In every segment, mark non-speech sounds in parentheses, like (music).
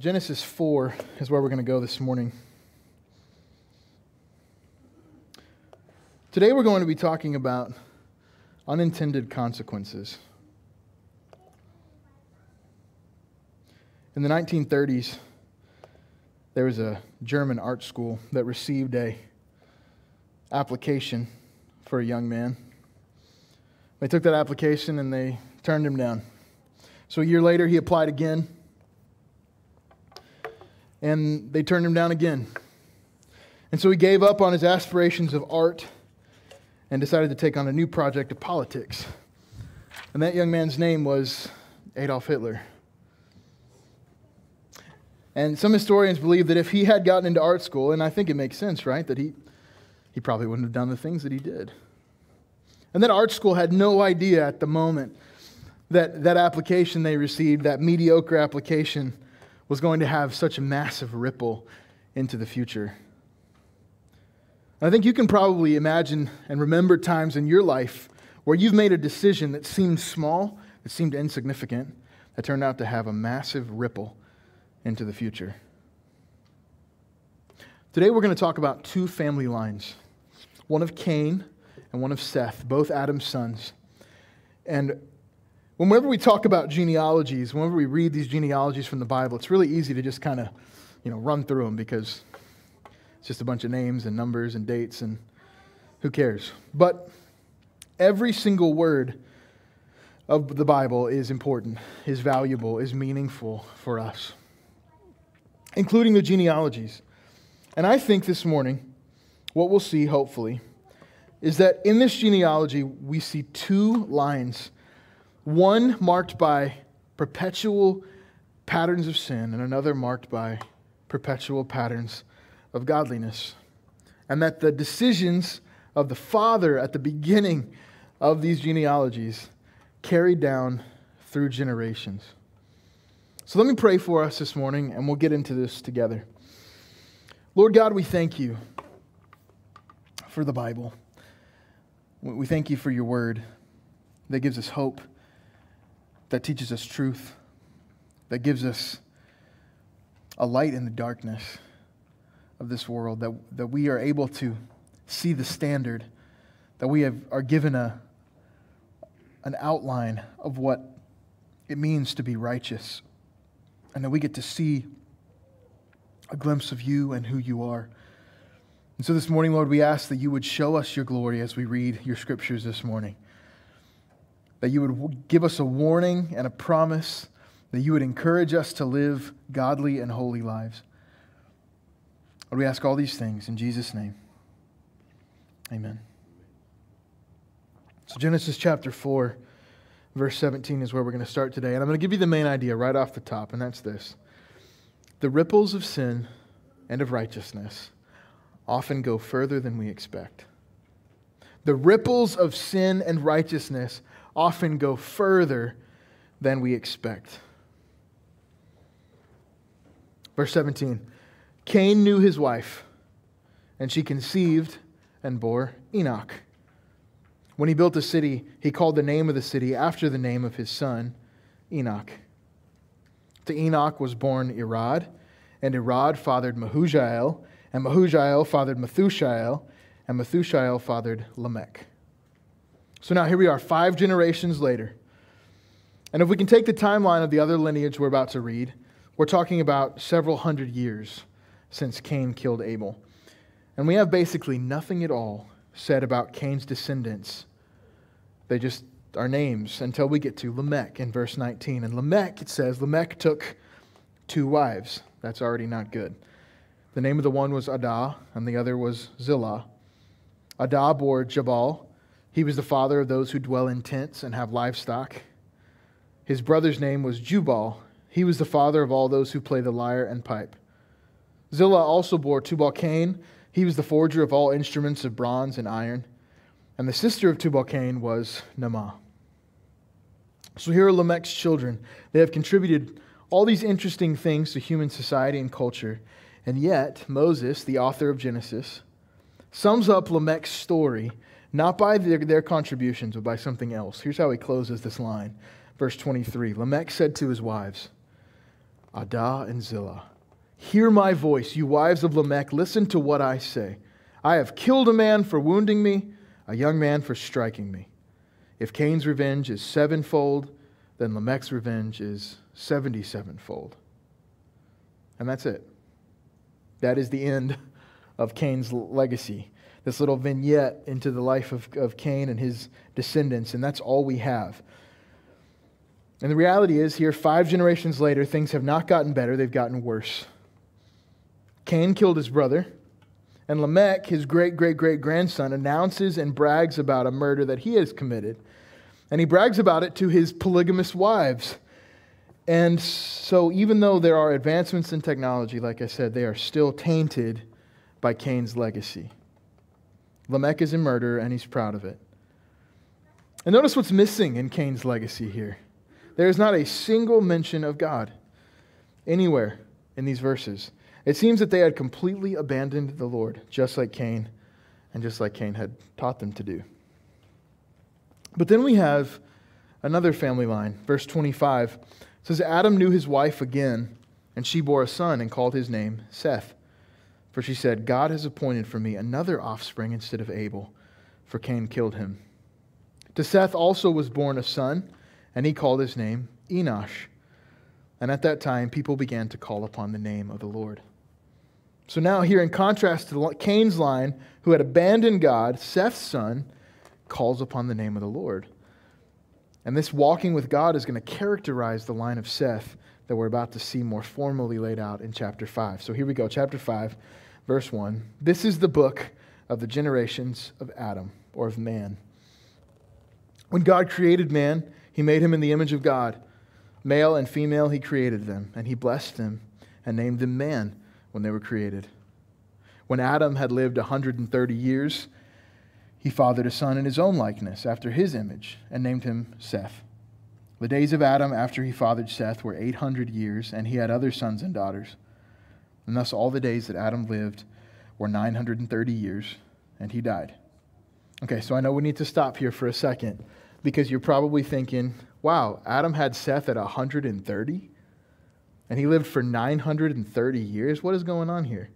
Genesis 4 is where we're going to go this morning. Today we're going to be talking about unintended consequences. In the 1930s, there was a German art school that received a application for a young man. They took that application and they turned him down. So a year later, he applied again, and they turned him down again. And so he gave up on his aspirations of art and decided to take on a new project of politics. And that young man's name was Adolf Hitler. And some historians believe that if he had gotten into art school, and I think it makes sense, right, that he, he probably wouldn't have done the things that he did. And that art school had no idea at the moment that that application they received, that mediocre application, was going to have such a massive ripple into the future. I think you can probably imagine and remember times in your life where you've made a decision that seemed small, that seemed insignificant, that turned out to have a massive ripple into the future. Today we're going to talk about two family lines one of Cain and one of Seth, both Adam's sons. And whenever we talk about genealogies, whenever we read these genealogies from the Bible, it's really easy to just kind of, you know, run through them because it's just a bunch of names and numbers and dates and who cares. But every single word of the Bible is important, is valuable, is meaningful for us, including the genealogies. And I think this morning, what we'll see, hopefully, is that in this genealogy, we see two lines one marked by perpetual patterns of sin, and another marked by perpetual patterns of godliness. And that the decisions of the father at the beginning of these genealogies carried down through generations. So let me pray for us this morning, and we'll get into this together. Lord God, we thank you for the Bible. We thank you for your word that gives us hope that teaches us truth, that gives us a light in the darkness of this world, that, that we are able to see the standard, that we have, are given a, an outline of what it means to be righteous, and that we get to see a glimpse of you and who you are. And so this morning, Lord, we ask that you would show us your glory as we read your scriptures this morning that you would give us a warning and a promise, that you would encourage us to live godly and holy lives. Lord, we ask all these things in Jesus' name. Amen. So, Genesis chapter 4, verse 17 is where we're going to start today. And I'm going to give you the main idea right off the top, and that's this The ripples of sin and of righteousness often go further than we expect. The ripples of sin and righteousness often go further than we expect. Verse 17 Cain knew his wife, and she conceived and bore Enoch. When he built a city, he called the name of the city after the name of his son, Enoch. To Enoch was born Irad, and Irad fathered Mehujael, and Mehujael fathered Methushael, and Methushael fathered Lamech. So now here we are, five generations later. And if we can take the timeline of the other lineage we're about to read, we're talking about several hundred years since Cain killed Abel. And we have basically nothing at all said about Cain's descendants. They just are names until we get to Lamech in verse 19. And Lamech, it says, Lamech took two wives. That's already not good. The name of the one was Adah, and the other was Zillah. Adah bore Jabal. He was the father of those who dwell in tents and have livestock. His brother's name was Jubal. He was the father of all those who play the lyre and pipe. Zillah also bore Tubal Cain. He was the forger of all instruments of bronze and iron. And the sister of Tubal Cain was Naamah. So here are Lamech's children. They have contributed all these interesting things to human society and culture. And yet, Moses, the author of Genesis, sums up Lamech's story not by their, their contributions, but by something else. Here's how he closes this line. Verse 23 Lamech said to his wives, Adah and Zillah. Hear my voice, you wives of Lamech. Listen to what I say. I have killed a man for wounding me, a young man for striking me. If Cain's revenge is sevenfold, then Lamech's revenge is 77fold. And that's it. That is the end of Cain's legacy. This little vignette into the life of, of Cain and his descendants, and that's all we have. And the reality is, here, five generations later, things have not gotten better, they've gotten worse. Cain killed his brother, and Lamech, his great great great grandson, announces and brags about a murder that he has committed. And he brags about it to his polygamous wives. And so, even though there are advancements in technology, like I said, they are still tainted by Cain's legacy. Lamech is a murderer, and he's proud of it. And notice what's missing in Cain's legacy here. There is not a single mention of God anywhere in these verses. It seems that they had completely abandoned the Lord, just like Cain, and just like Cain had taught them to do. But then we have another family line. Verse 25 says Adam knew his wife again, and she bore a son and called his name Seth. For she said, God has appointed for me another offspring instead of Abel, for Cain killed him. To Seth also was born a son, and he called his name Enosh. And at that time, people began to call upon the name of the Lord. So now, here in contrast to Cain's line, who had abandoned God, Seth's son calls upon the name of the Lord. And this walking with God is going to characterize the line of Seth that we're about to see more formally laid out in chapter 5. So here we go, chapter 5, verse 1. This is the book of the generations of Adam, or of man. When God created man, he made him in the image of God. Male and female, he created them, and he blessed them and named them man when they were created. When Adam had lived 130 years, he fathered a son in his own likeness, after his image, and named him Seth. The days of Adam after he fathered Seth were 800 years, and he had other sons and daughters. And thus all the days that Adam lived were 930 years, and he died. Okay, so I know we need to stop here for a second because you're probably thinking, wow, Adam had Seth at 130? and he lived for 930 years. What is going on here?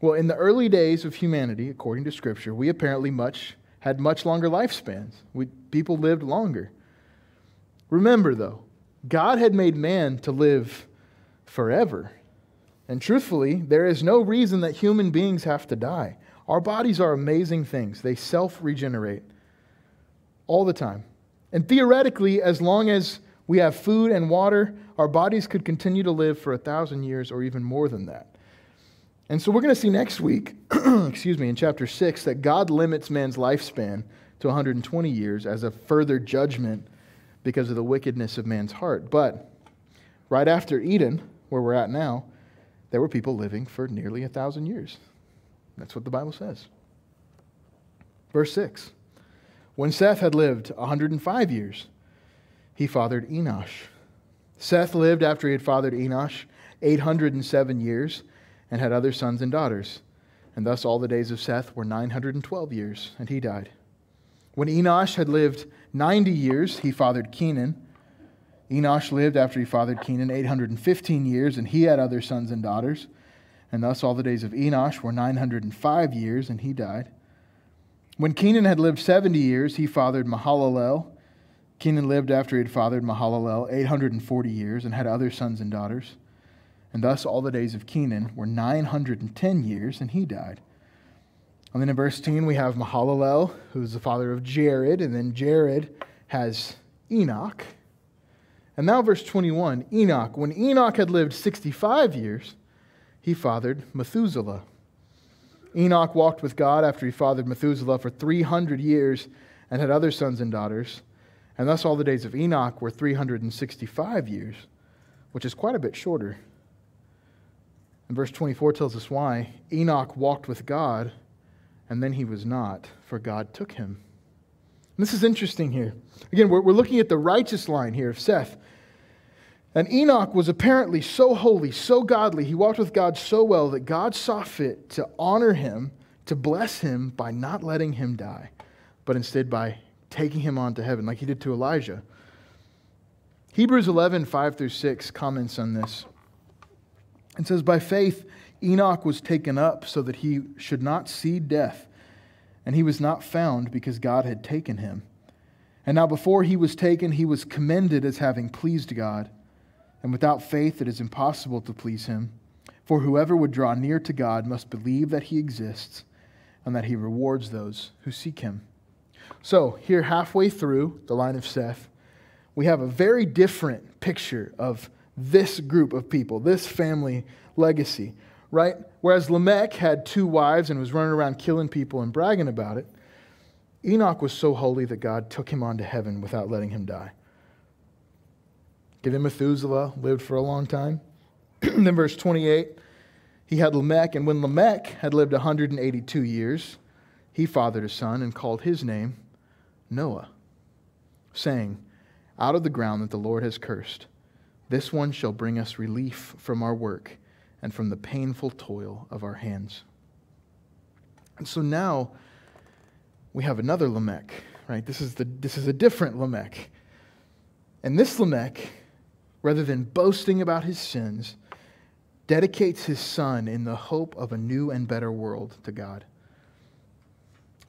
Well, in the early days of humanity, according to Scripture, we apparently much had much longer lifespans. We, people lived longer. Remember, though, God had made man to live forever. And truthfully, there is no reason that human beings have to die. Our bodies are amazing things, they self regenerate all the time. And theoretically, as long as we have food and water, our bodies could continue to live for a thousand years or even more than that. And so we're going to see next week, (clears throat) excuse me, in chapter 6, that God limits man's lifespan to 120 years as a further judgment because of the wickedness of man's heart. But right after Eden, where we're at now, there were people living for nearly a thousand years. That's what the Bible says. Verse 6 When Seth had lived 105 years, he fathered Enosh. Seth lived after he had fathered Enosh 807 years and had other sons and daughters. And thus all the days of Seth were 912 years, and he died. When Enosh had lived 90 years, he fathered Kenan. Enosh lived after he fathered Kenan 815 years, and he had other sons and daughters. And thus all the days of Enosh were 905 years, and he died. When Kenan had lived 70 years, he fathered Mahalalel. Kenan lived after he had fathered Mahalalel 840 years and had other sons and daughters. And thus all the days of Kenan were 910 years, and he died. And then in verse 10, we have Mahalalel, who is the father of Jared, and then Jared has Enoch. And now, verse 21 Enoch. When Enoch had lived 65 years, he fathered Methuselah. Enoch walked with God after he fathered Methuselah for 300 years and had other sons and daughters. And thus all the days of Enoch were 365 years, which is quite a bit shorter. And verse 24 tells us why. Enoch walked with God, and then he was not, for God took him. And this is interesting here. Again, we're, we're looking at the righteous line here of Seth. And Enoch was apparently so holy, so godly, he walked with God so well that God saw fit to honor him, to bless him by not letting him die, but instead by taking him on to heaven, like he did to Elijah. Hebrews 11, 5 through 6 comments on this. It says, By faith, Enoch was taken up so that he should not see death, and he was not found because God had taken him. And now, before he was taken, he was commended as having pleased God. And without faith, it is impossible to please him. For whoever would draw near to God must believe that he exists and that he rewards those who seek him. So, here halfway through the line of Seth, we have a very different picture of this group of people, this family legacy, right? Whereas Lamech had two wives and was running around killing people and bragging about it, Enoch was so holy that God took him on to heaven without letting him die. Given Methuselah lived for a long time. (clears throat) then, verse 28, he had Lamech, and when Lamech had lived 182 years, he fathered a son and called his name Noah, saying, Out of the ground that the Lord has cursed, this one shall bring us relief from our work and from the painful toil of our hands. And so now we have another Lamech, right? This is, the, this is a different Lamech. And this Lamech, rather than boasting about his sins, dedicates his son in the hope of a new and better world to God.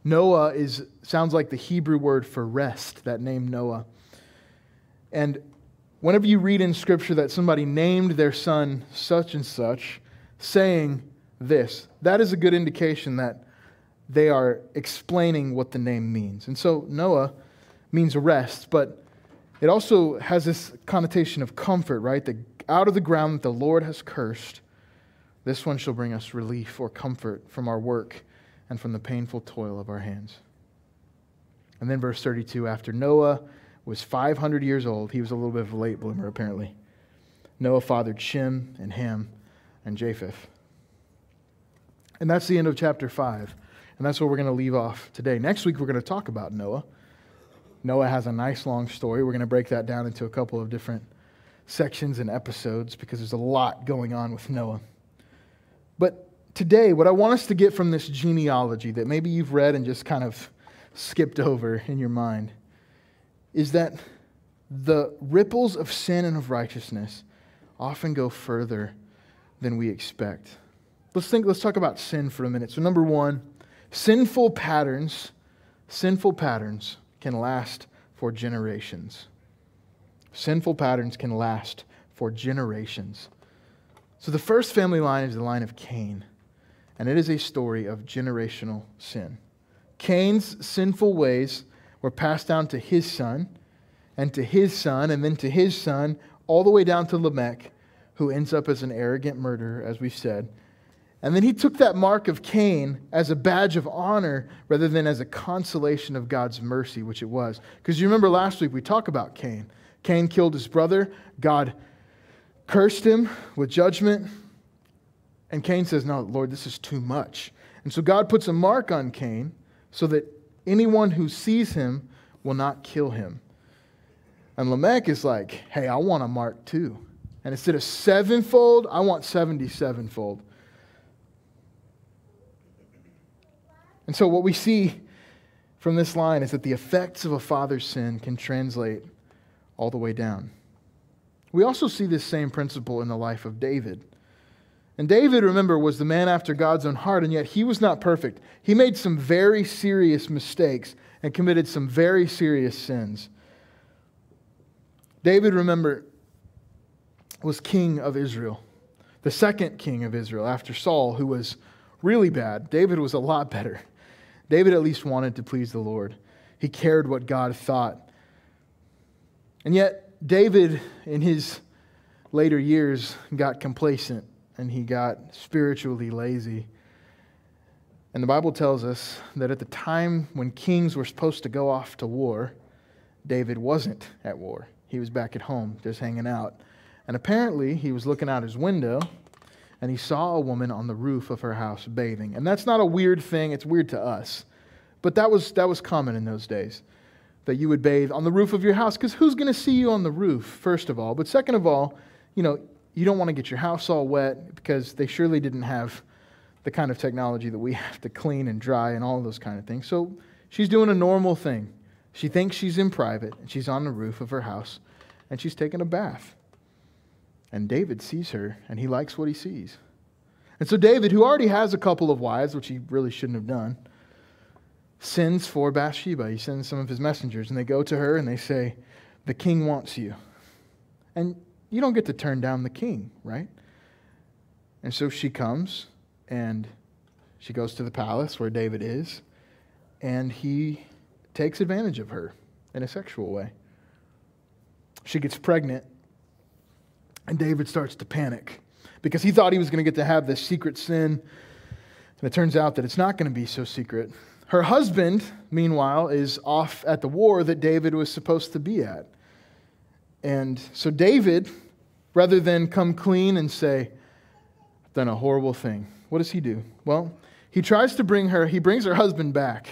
Noah is, sounds like the Hebrew word for rest, that name Noah. And whenever you read in Scripture that somebody named their son such and such, saying this, that is a good indication that they are explaining what the name means. And so Noah means rest, but it also has this connotation of comfort, right? That out of the ground that the Lord has cursed, this one shall bring us relief or comfort from our work and from the painful toil of our hands. And then verse 32 after Noah was 500 years old, he was a little bit of a late bloomer apparently. Noah fathered Shem and Ham and Japheth. And that's the end of chapter 5. And that's where we're going to leave off today. Next week, we're going to talk about Noah. Noah has a nice long story. We're going to break that down into a couple of different sections and episodes because there's a lot going on with Noah. But today, what I want us to get from this genealogy that maybe you've read and just kind of skipped over in your mind is that the ripples of sin and of righteousness often go further than we expect. Let's think let's talk about sin for a minute. So number 1, sinful patterns, sinful patterns can last for generations. Sinful patterns can last for generations. So the first family line is the line of Cain, and it is a story of generational sin. Cain's sinful ways were passed down to his son, and to his son, and then to his son, all the way down to Lamech, who ends up as an arrogant murderer, as we said. And then he took that mark of Cain as a badge of honor rather than as a consolation of God's mercy, which it was. Because you remember last week we talked about Cain. Cain killed his brother. God cursed him with judgment. And Cain says, No, Lord, this is too much. And so God puts a mark on Cain so that anyone who sees him will not kill him. And Lamech is like, Hey, I want a mark too. And instead of sevenfold, I want 77fold. And so, what we see from this line is that the effects of a father's sin can translate all the way down. We also see this same principle in the life of David. And David, remember, was the man after God's own heart, and yet he was not perfect. He made some very serious mistakes and committed some very serious sins. David, remember, was king of Israel, the second king of Israel after Saul, who was really bad. David was a lot (laughs) better. David at least wanted to please the Lord, he cared what God thought. And yet, David, in his later years, got complacent and he got spiritually lazy. And the Bible tells us that at the time when kings were supposed to go off to war, David wasn't at war. He was back at home, just hanging out. And apparently, he was looking out his window and he saw a woman on the roof of her house bathing. And that's not a weird thing, it's weird to us. But that was, that was common in those days that you would bathe on the roof of your house because who's going to see you on the roof, first of all? But second of all, you know, you don't want to get your house all wet because they surely didn't have the kind of technology that we (laughs) have to clean and dry and all those kind of things. So she's doing a normal thing. She thinks she's in private and she's on the roof of her house and she's taking a bath. And David sees her, and he likes what he sees. And so David, who already has a couple of wives, which he really shouldn't have done, sends for Bathsheba. He sends some of his messengers, and they go to her and they say, The king wants you. And you don't get to turn down the king, right? And so she comes and she goes to the palace where David is, and he takes advantage of her in a sexual way. She gets pregnant, and David starts to panic because he thought he was going to get to have this secret sin. And it turns out that it's not going to be so secret. Her husband, meanwhile, is off at the war that David was supposed to be at. And so David, rather than come clean and say, I've done a horrible thing, what does he do? Well, he tries to bring her, he brings her husband back.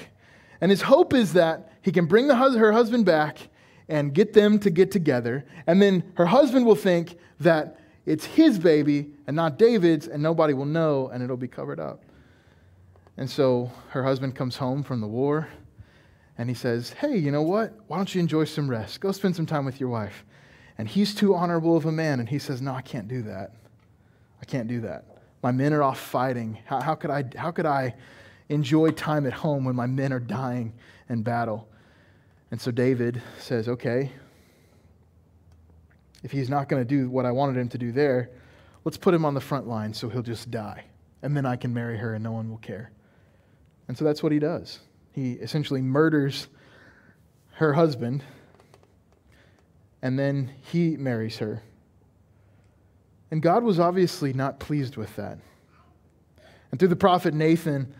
And his hope is that he can bring the, her husband back and get them to get together. And then her husband will think that it's his baby and not David's, and nobody will know, and it'll be covered up. And so her husband comes home from the war, and he says, Hey, you know what? Why don't you enjoy some rest? Go spend some time with your wife. And he's too honorable of a man, and he says, No, I can't do that. I can't do that. My men are off fighting. How, how, could, I, how could I enjoy time at home when my men are dying in battle? And so David says, Okay, if he's not going to do what I wanted him to do there, let's put him on the front line so he'll just die. And then I can marry her and no one will care. And so that's what he does. He essentially murders her husband and then he marries her. And God was obviously not pleased with that. And through the prophet Nathan,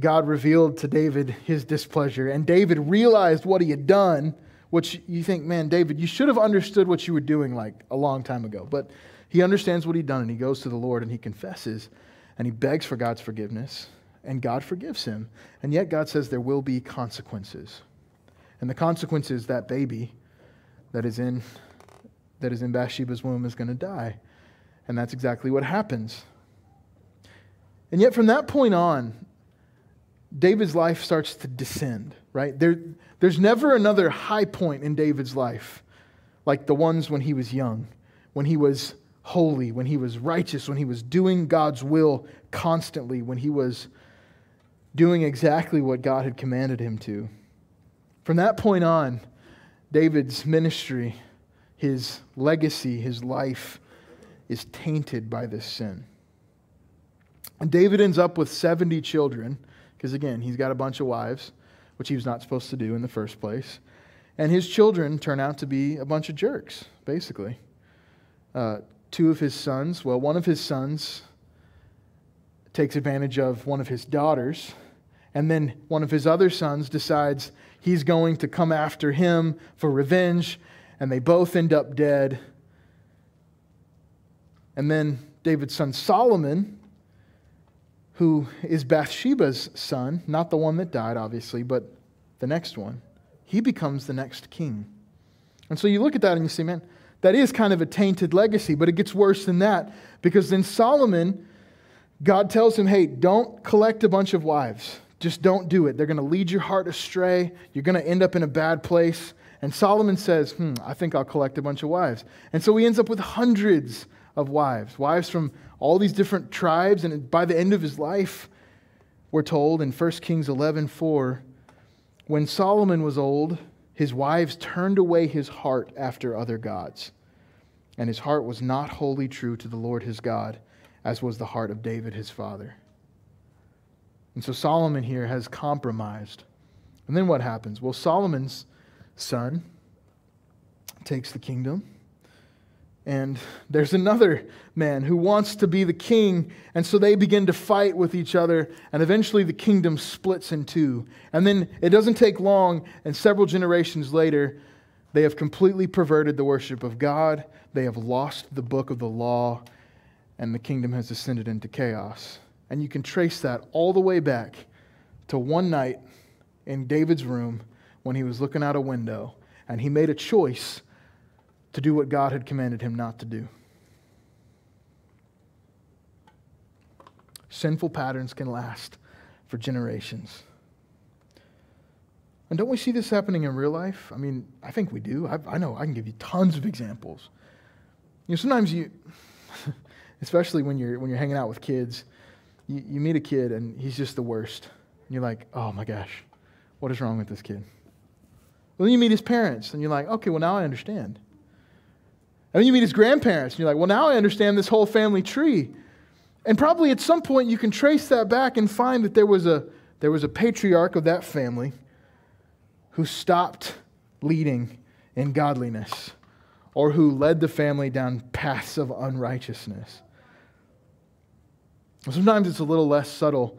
God revealed to David his displeasure. And David realized what he had done, which you think, man, David, you should have understood what you were doing like a long time ago. But he understands what he'd done and he goes to the Lord and he confesses and he begs for God's forgiveness. And God forgives him. And yet God says there will be consequences. And the consequences that baby that is in that is in Bathsheba's womb is going to die. And that's exactly what happens. And yet from that point on, David's life starts to descend, right? There, there's never another high point in David's life like the ones when he was young, when he was holy, when he was righteous, when he was doing God's will constantly, when he was doing exactly what God had commanded him to. From that point on, David's ministry, his legacy, his life is tainted by this sin. And David ends up with 70 children because again, he's got a bunch of wives, which he was not supposed to do in the first place. And his children turn out to be a bunch of jerks, basically. Uh, two of his sons, well, one of his sons takes advantage of one of his daughters, and then one of his other sons decides he's going to come after him for revenge, and they both end up dead. And then David's son Solomon who is Bathsheba's son, not the one that died, obviously, but the next one, he becomes the next king. And so you look at that and you say, man, that is kind of a tainted legacy, but it gets worse than that because then Solomon, God tells him, hey, don't collect a bunch of wives. Just don't do it. They're going to lead your heart astray. You're going to end up in a bad place. And Solomon says, hmm, I think I'll collect a bunch of wives. And so he ends up with hundreds of wives, wives from all these different tribes. And by the end of his life, we're told in 1 Kings 11 4, when Solomon was old, his wives turned away his heart after other gods. And his heart was not wholly true to the Lord his God, as was the heart of David his father. And so Solomon here has compromised. And then what happens? Well, Solomon's son takes the kingdom and there's another man who wants to be the king. And so they begin to fight with each other. And eventually the kingdom splits in two. And then it doesn't take long. And several generations later, they have completely perverted the worship of God. They have lost the book of the law. And the kingdom has descended into chaos. And you can trace that all the way back to one night in David's room when he was looking out a window. And he made a choice to do what God had commanded him not to do. Sinful patterns can last for generations. And don't we see this happening in real life? I mean, I think we do. I, I know I can give you tons of examples. You know, sometimes you, (laughs) especially when you're, when you're hanging out with kids, you, you meet a kid and he's just the worst. And you're like, oh my gosh, what is wrong with this kid? Well, then you meet his parents and you're like, okay, well, now I understand. And then you meet his grandparents and you're like, well, now I understand this whole family tree. And probably at some point you can trace that back and find that there was a, there was a patriarch of that family who stopped leading in godliness or who led the family down paths of unrighteousness. Sometimes it's a little less subtle,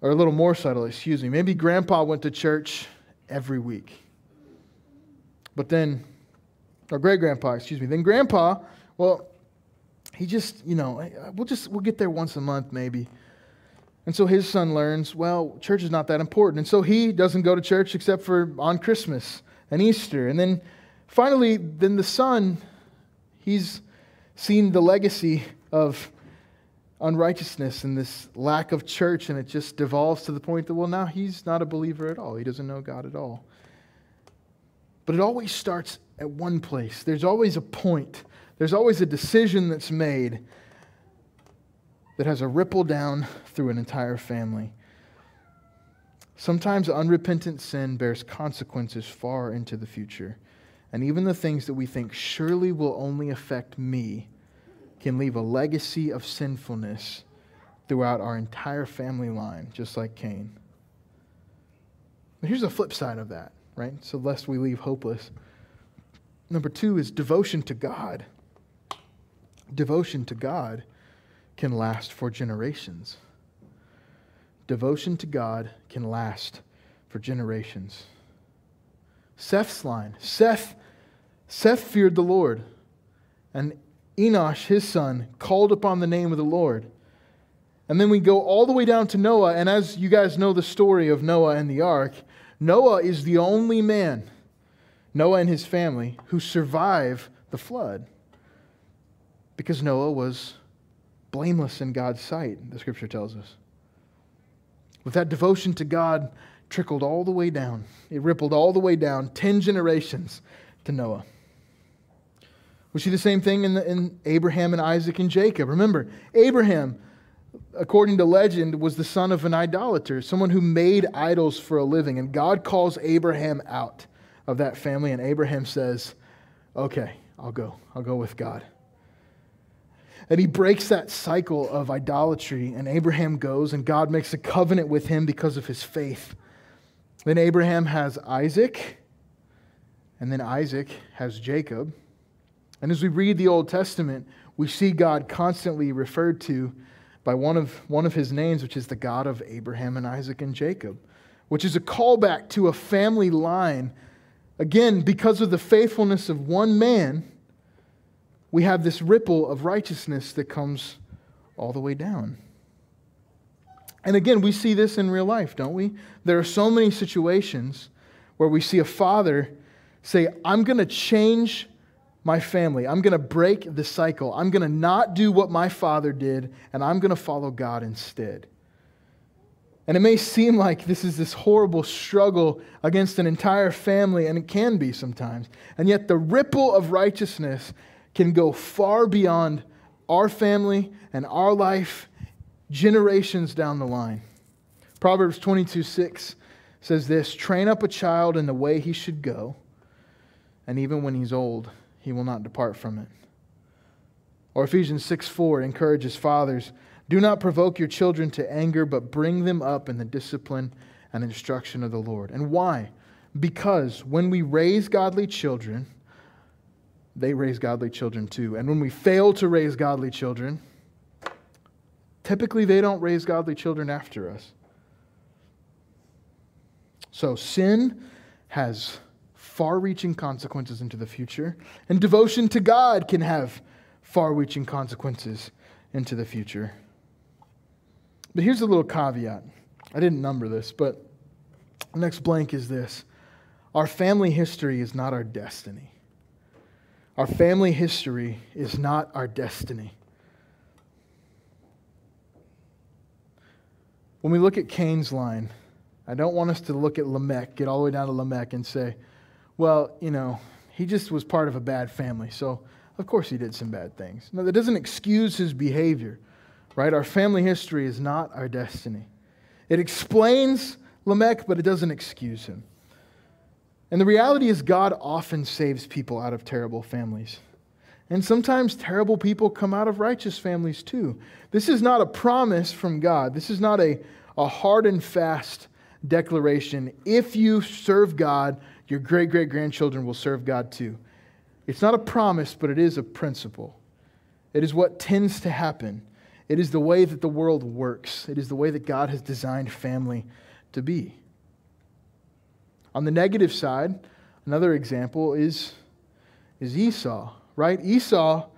or a little more subtle, excuse me. Maybe grandpa went to church every week. But then, or great grandpa, excuse me. Then grandpa, well, he just, you know, eh, we'll just, we'll get there once a month maybe. And so his son learns, well, church is not that important. And so he doesn't go to church except for on Christmas and Easter. And then finally, then the son, he's seen the legacy of unrighteousness and this lack of church, and it just devolves to the point that, well, now he's not a believer at all. He doesn't know God at all. But it always starts at one place. There's always a point, there's always a decision that's made that has a ripple down through an entire family. Sometimes unrepentant sin bears consequences far into the future. And even the things that we think surely will only affect me can leave a legacy of sinfulness throughout our entire family line, just like Cain. But here's the flip side of that, right? So, lest we leave hopeless. Number two is devotion to God. Devotion to God can last for generations. Devotion to God can last for generations. Seth's line Seth, Seth feared the Lord, and Enosh, his son, called upon the name of the Lord. And then we go all the way down to Noah, and as you guys know the story of Noah and the ark, Noah is the only man, Noah and his family, who survive the flood because Noah was blameless in God's sight, the scripture tells us. With that devotion to God trickled all the way down, it rippled all the way down, 10 generations to Noah. We see the same thing in, the, in Abraham and Isaac and Jacob. Remember, Abraham, according to legend, was the son of an idolater, someone who made idols for a living. And God calls Abraham out of that family, and Abraham says, Okay, I'll go. I'll go with God. And he breaks that cycle of idolatry, and Abraham goes, and God makes a covenant with him because of his faith. Then Abraham has Isaac, and then Isaac has Jacob. And as we read the Old Testament, we see God constantly referred to by one of, one of his names, which is the God of Abraham and Isaac and Jacob, which is a callback to a family line. Again, because of the faithfulness of one man, we have this ripple of righteousness that comes all the way down. And again, we see this in real life, don't we? There are so many situations where we see a father say, I'm going to change my family. I'm going to break the cycle. I'm going to not do what my father did, and I'm going to follow God instead. And it may seem like this is this horrible struggle against an entire family, and it can be sometimes. And yet, the ripple of righteousness can go far beyond our family and our life, generations down the line. Proverbs 22 6 says this Train up a child in the way he should go, and even when he's old, he will not depart from it. Or Ephesians 6 4 encourages fathers do not provoke your children to anger, but bring them up in the discipline and instruction of the Lord. And why? Because when we raise godly children, they raise godly children too. And when we fail to raise godly children, typically they don't raise godly children after us. So sin has far reaching consequences into the future, and devotion to God can have far reaching consequences into the future. But here's a little caveat. I didn't number this, but the next blank is this Our family history is not our destiny. Our family history is not our destiny. When we look at Cain's line, I don't want us to look at Lamech, get all the way down to Lamech, and say, well, you know, he just was part of a bad family. So Of course, he did some bad things. No, that doesn't excuse his behavior, right? Our family history is not our destiny. It explains Lamech, but it doesn't excuse him. And the reality is, God often saves people out of terrible families. And sometimes terrible people come out of righteous families too. This is not a promise from God. This is not a, a hard and fast declaration. If you serve God, your great great grandchildren will serve God too. It's not a promise, but it is a principle. It is what tends to happen. It is the way that the world works, it is the way that God has designed family to be. On the negative side, another example is, is Esau, right? Esau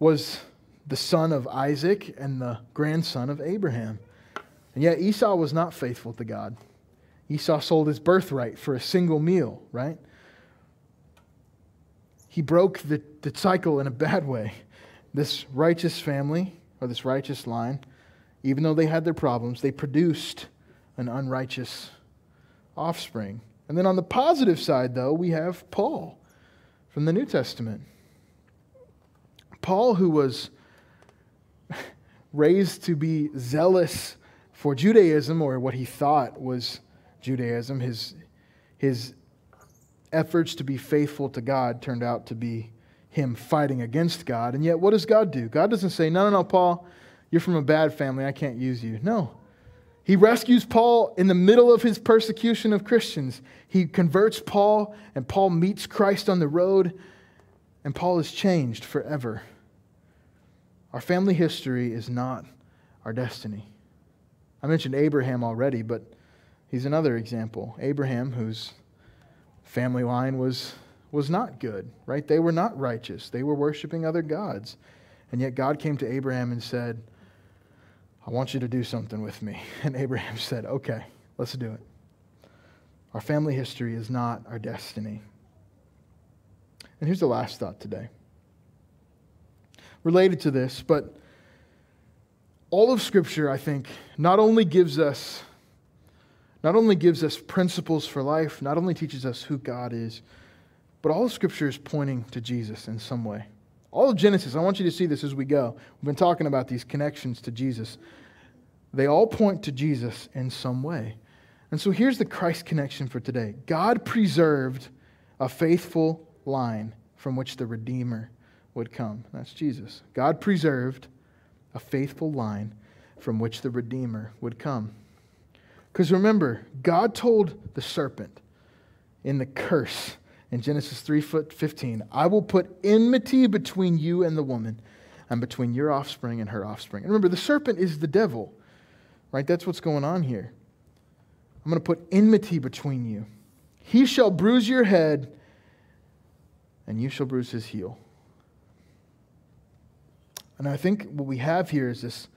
was the son of Isaac and the grandson of Abraham. And yet Esau was not faithful to God. Esau sold his birthright for a single meal, right? He broke the, the cycle in a bad way. This righteous family, or this righteous line, even though they had their problems, they produced an unrighteous offspring. And then on the positive side, though, we have Paul from the New Testament. Paul, who was (laughs) raised to be zealous for Judaism, or what he thought was Judaism, his, his efforts to be faithful to God turned out to be him fighting against God. And yet, what does God do? God doesn't say, No, no, no, Paul, you're from a bad family. I can't use you. No. He rescues Paul in the middle of his persecution of Christians. He converts Paul, and Paul meets Christ on the road, and Paul is changed forever. Our family history is not our destiny. I mentioned Abraham already, but he's another example. Abraham, whose family line was, was not good, right? They were not righteous, they were worshiping other gods. And yet God came to Abraham and said, I want you to do something with me. (laughs) And Abraham said, Okay, let's do it. Our family history is not our destiny. And here's the last thought today. Related to this, but all of Scripture, I think, not only gives us not only gives us principles for life, not only teaches us who God is, but all of Scripture is pointing to Jesus in some way. All of Genesis, I want you to see this as we go. We've been talking about these connections to Jesus. They all point to Jesus in some way. And so here's the Christ connection for today God preserved a faithful line from which the Redeemer would come. That's Jesus. God preserved a faithful line from which the Redeemer would come. Because remember, God told the serpent in the curse in Genesis 3 15, I will put enmity between you and the woman, and between your offspring and her offspring. And remember, the serpent is the devil, right? That's what's going on here. I'm going to put enmity between you. He shall bruise your head, and you shall bruise his heel. And I think what we have here is this,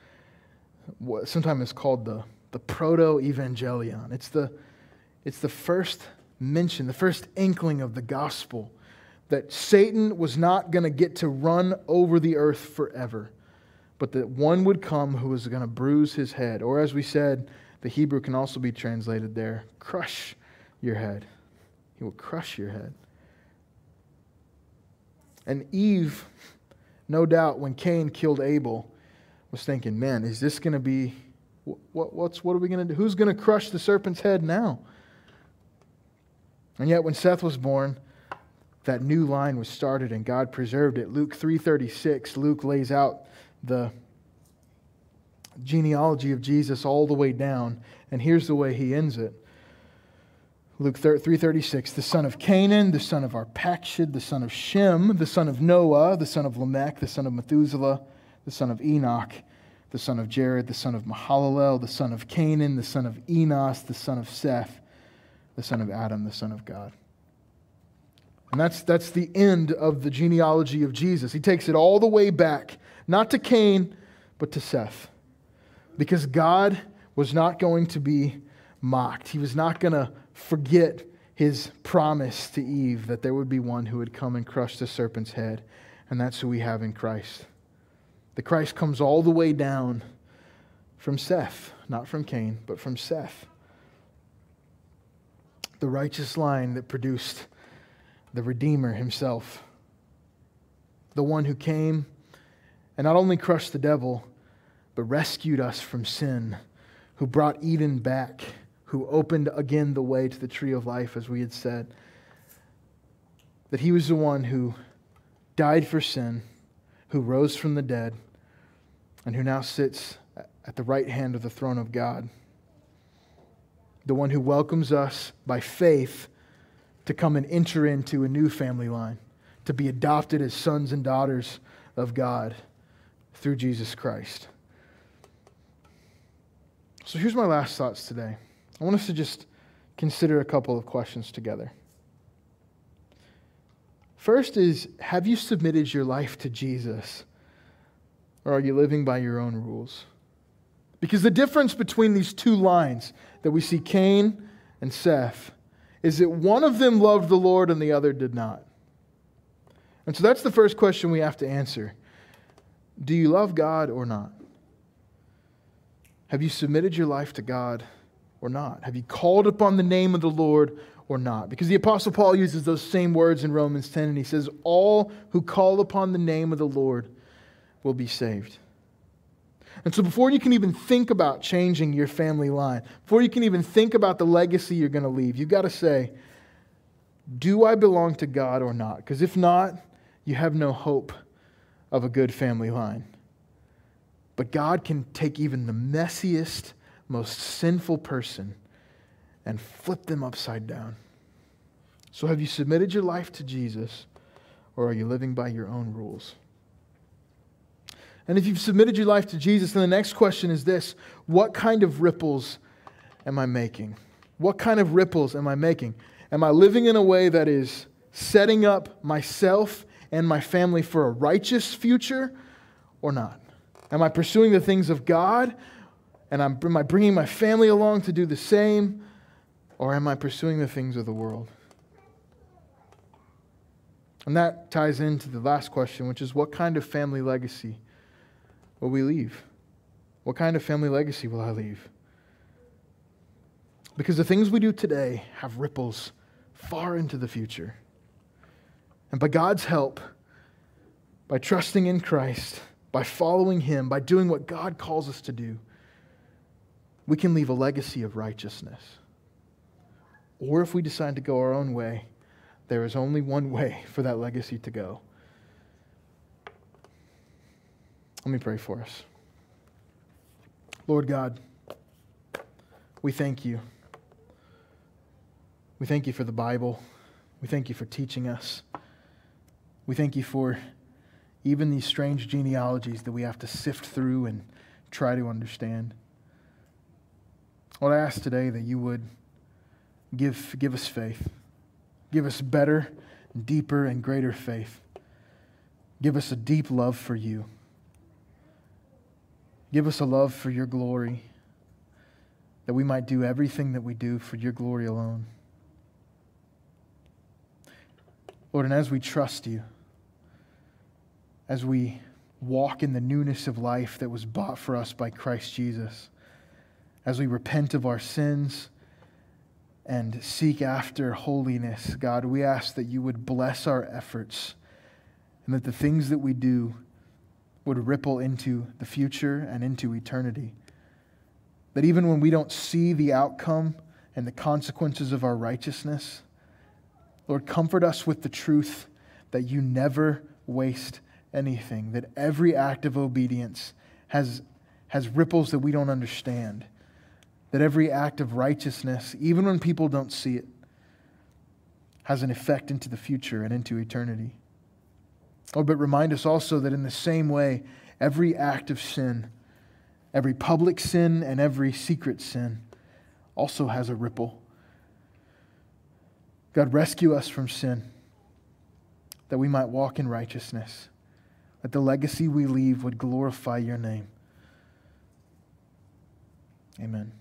what sometimes is called the, the proto evangelion. It's the, it's the first mention, the first inkling of the gospel that Satan was not going to get to run over the earth forever, but that one would come who was going to bruise his head. Or, as we said, the Hebrew can also be translated there crush your head. He will crush your head. And Eve, no doubt, when Cain killed Abel, was thinking, man, is this going to be, what, what's, what are we going to do? Who's going to crush the serpent's head now? And yet when Seth was born, that new line was started and God preserved it. Luke 3:36, Luke lays out the genealogy of Jesus all the way down, and here's the way he ends it. Luke 3:36, the son of Cainan, the son of Arpachshad, the son of Shem, the son of Noah, the son of Lamech, the son of Methuselah, the son of Enoch, the son of Jared, the son of Mahalalel, the son of Cainan, the son of Enos, the son of Seth, the son of Adam, the son of God. And that's, that's the end of the genealogy of Jesus. He takes it all the way back, not to Cain, but to Seth. Because God was not going to be mocked. He was not going to forget his promise to Eve that there would be one who would come and crush the serpent's head. And that's who we have in Christ. The Christ comes all the way down from Seth, not from Cain, but from Seth the righteous line that produced the Redeemer himself. the one who came and not only crushed the devil, but rescued us from sin, who brought Eden back, who opened again the way to the tree of life, as we had said. That he was the one who died for sin, who rose from the dead, and who now sits at the right hand of the throne of God. The one who welcomes us by faith to come and enter into a new family line, to be adopted as sons and daughters of God through Jesus Christ. So here's my last thoughts today. I want us to just consider a couple of questions together. First is Have you submitted your life to Jesus? Or are you living by your own rules? Because the difference between these two lines that we see Cain and Seth is that one of them loved the Lord and the other did not. And so that's the first question we have to answer. Do you love God or not? Have you submitted your life to God or not? Have you called upon the name of the Lord or not? Because the Apostle Paul uses those same words in Romans 10, and he says, All who call upon the name of the Lord will be saved. And so, before you can even think about changing your family line, before you can even think about the legacy you're going to leave, you've got to say, Do I belong to God or not? Because if not, you have no hope of a good family line. But God can take even the messiest, most sinful person and flip them upside down. So, have you submitted your life to Jesus, or are you living by your own rules? And if you've submitted your life to Jesus, then the next question is this What kind of ripples am I making? What kind of ripples am I making? Am I living in a way that is setting up myself and my family for a righteous future or not? Am I pursuing the things of God? And am I bringing my family along to do the same? Or am I pursuing the things of the world? And that ties into the last question, which is what kind of family legacy will we leave? What kind of family legacy will I leave? Because the things we do today have ripples far into the future. And by God's help, by trusting in Christ, by following Him, by doing what God calls us to do, we can leave a legacy of righteousness. Or if we decide to go our own way, there is only one way (laughs) for that legacy to go Let me pray for us. Lord God, we thank you. We thank you for the Bible. We thank you for teaching us. We thank you for even these strange genealogies that we have to sift through and try to understand. Lord, I ask today that you would give, give us faith. Give us better, deeper, and greater faith. Give us a deep love for you. Give us a love for your glory, that we might do everything that we do for your glory alone. Lord, and as we trust you, as we walk in the newness of life that was bought for us by Christ Jesus, as we repent of our sins and seek after holiness, God, we ask that you would bless our efforts and that the things that we do would ripple into the future and into eternity. That even when we don't see the outcome and the consequences of our righteousness, Lord, comfort us with the truth that you never waste anything, that every act of obedience has, has ripples that we don't understand, that every act of righteousness, even when people don't see it, has an effect into the future and into eternity. Oh, but remind us also that in the same way, every act of sin, every public sin and every secret sin, also has a ripple. God, rescue us from sin that we might walk in righteousness, that the legacy we leave would glorify your name. Amen.